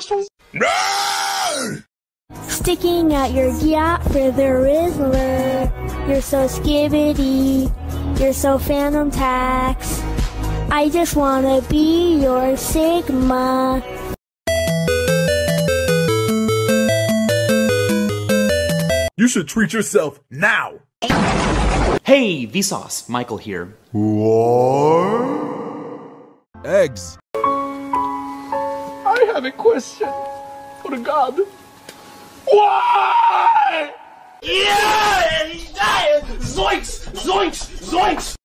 castle? Sticking out your gyat for the Rizzler. You're so skibidi. You're so Fanum Tax. I just wanna be your Sigma. You should treat yourself now. Hey, Vsauce, Michael here. Eggs. I have a question for God. Why? Yeah! Zoinks! Zoinks! Zoinks!